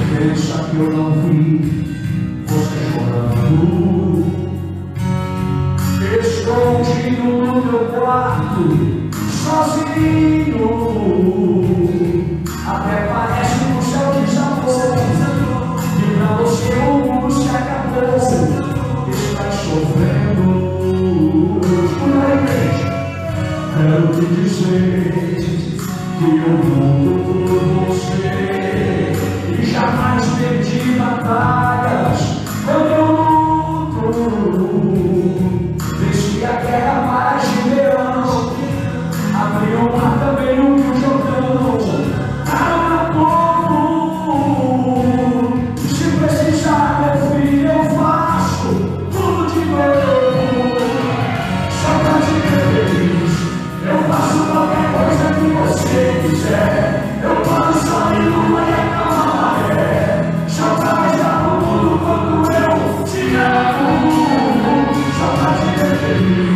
pensa que eu não vi Você chorando. Escondido no meu quarto Sozinho. Até parece que o céu desabou E pra você o mundo se acabou. Está sofrendo Escuta aí, igreja Quero te dizer Que o mundo Ooh. Amen.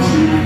Oh.